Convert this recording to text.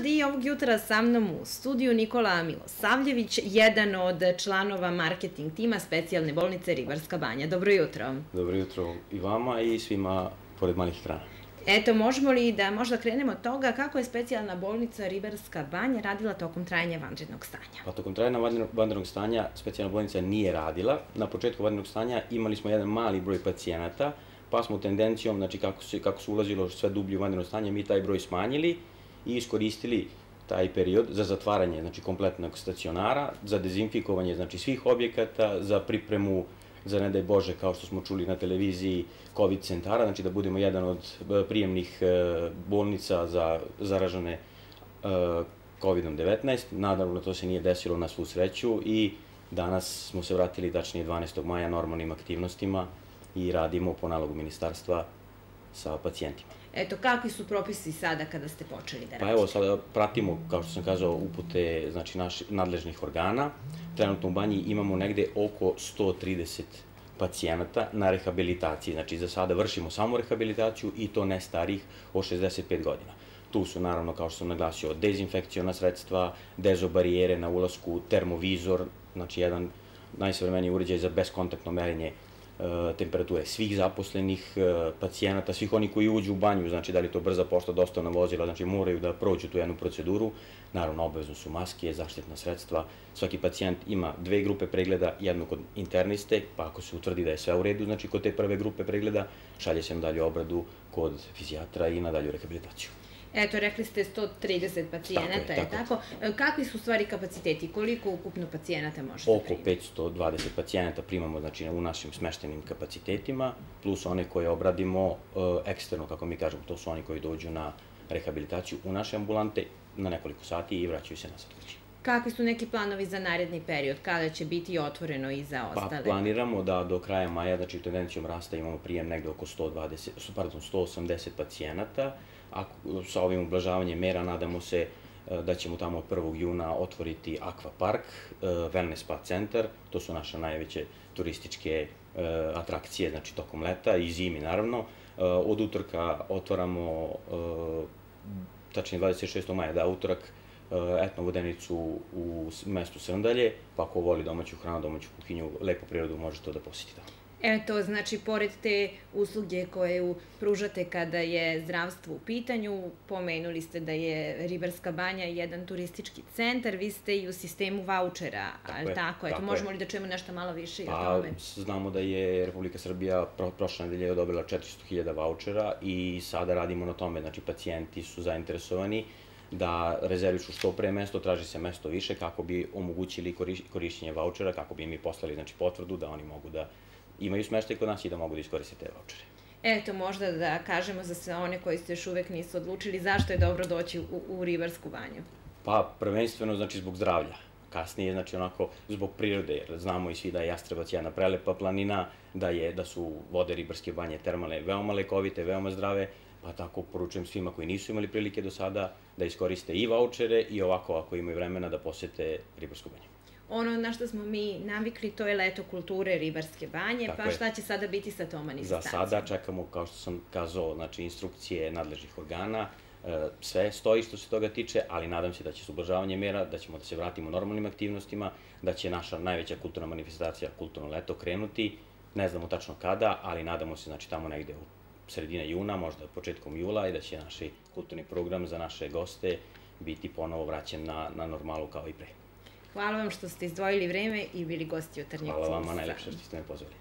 sad i ovog jutra sa mnom u studiju Nikola Milosavljević, jedan od članova marketing tima specijalne bolnice Ribarska banja. Dobro jutro. Dobro jutro i vama i svima pored malih ekrana. Eto, možemo li da možda krenemo od toga kako je specijalna bolnica Ribarska banja radila tokom trajanja vanrednog stanja? Pa tokom trajanja vanrednog stanja specijalna bolnica nije radila. Na početku vanrednog stanja imali smo jedan mali broj pacijenata, pa smo tendencijom, znači kako se, kako se ulazilo sve dublje u vanredno stanje, mi taj broj smanjili i iskoristili taj period za zatvaranje znači kompletnog stacionara, za dezinfikovanje znači svih objekata, za pripremu za ne daj Bože, kao što smo čuli na televiziji, COVID centara, znači da budemo jedan od e, prijemnih e, bolnica za zaražene e, COVID-19. Naravno, to se nije desilo na svu sreću i danas smo se vratili, tačnije 12. maja, normalnim aktivnostima i radimo po nalogu ministarstva sa pacijentima. Eto, kakvi su propisi sada kada ste počeli da radite? Pa evo, sada pratimo, kao što sam kazao, upute znači, naših nadležnih organa. Trenutno u banji imamo negde oko 130 pacijenata na rehabilitaciji. Znači, za sada vršimo samo rehabilitaciju i to ne starih od 65 godina. Tu su, naravno, kao što sam naglasio, dezinfekcijona sredstva, dezobarijere na ulasku, termovizor, znači jedan najsavremeniji uređaj za beskontaktno merenje temperature svih zaposlenih e, pacijenata, svih oni koji uđu u banju, znači da li to brza pošta, dostavna vozila, znači moraju da prođu tu jednu proceduru, naravno obavezno su maske, zaštitna sredstva, svaki pacijent ima dve grupe pregleda, jednu kod interniste, pa ako se utvrdi da je sve u redu, znači kod te prve grupe pregleda, šalje se na dalju obradu kod fizijatra i na dalju rehabilitaciju. Eto, rekli ste 130 pacijenata, je, tako? E, kakvi su stvari kapaciteti? Koliko ukupno pacijenata možete Oko 520 pacijenata primamo znači, u našim smeštenim kapacitetima, plus one koje obradimo uh, eksterno, kako mi kažemo, to su oni koji dođu na rehabilitaciju u naše ambulante na nekoliko sati i vraćaju se nazad kući. Kakvi su neki planovi za naredni period? Kada će biti otvoreno i za pa, ostale? Pa planiramo da do kraja maja, znači tendencijom rasta imamo prijem negde oko 120, pardon, 180 pacijenata, a sa ovim ublažavanjem mera nadamo se e, da ćemo tamo od 1. juna otvoriti Aqua Park, e, Wellness Spa centar, to su naše najveće turističke e, atrakcije, znači tokom leta i zimi naravno. Od utorka otvaramo, tačnije 26. maja, da, utorak, etno vodenicu u mestu Srndalje, pa ako voli domaću hranu, domaću kuhinju, lepu prirodu može to da posjeti tamo. Eto, znači, pored te usluge koje pružate kada je zdravstvo u pitanju, pomenuli ste da je Ribarska banja jedan turistički centar, vi ste i u sistemu vouchera, tako ali je, tako? Eto, tako možemo je. li da čujemo nešto malo više pa, o tome? Znamo da je Republika Srbija pro, prošle nedelje odobrila 400.000 vouchera i sada radimo na tome, znači, pacijenti su zainteresovani da rezervišu što pre mesto, traži se mesto više kako bi omogućili korišćenje vouchera, kako bi mi poslali znači, potvrdu da oni mogu da imaju smeštaj kod nas i da mogu da iskoriste te vouchere. Eto, možda da kažemo za sve one koji se još uvek nisu odlučili zašto je dobro doći u, u Ribarsku banju. Pa, prvenstveno, znači, zbog zdravlja. Kasnije, znači, onako, zbog prirode, jer znamo i svi da je Jastrebac jedna prelepa planina, da, je, da su vode Ribarske banje termalne veoma lekovite, veoma zdrave, pa tako poručujem svima koji nisu imali prilike do sada da iskoriste i vouchere i ovako ako imaju vremena da posete Ribarsku banju ono na što smo mi navikli, to je leto kulture Ribarske banje, Tako pa šta je. će sada biti sa tom manifestacijom? Za sada čekamo, kao što sam kazao, znači instrukcije nadležnih organa, sve stoji što se toga tiče, ali nadam se da će se ublažavanje mera, da ćemo da se vratimo normalnim aktivnostima, da će naša najveća kulturna manifestacija, kulturno leto, krenuti, ne znamo tačno kada, ali nadamo se, znači, tamo negde u sredine juna, možda početkom jula, i da će naš kulturni program za naše goste biti ponovo vraćen na, na normalu kao i pre. Hvala vam što ste izdvojili vreme i bili gosti u Trnjevcu. Hvala vama najlepše što ste me pozvali.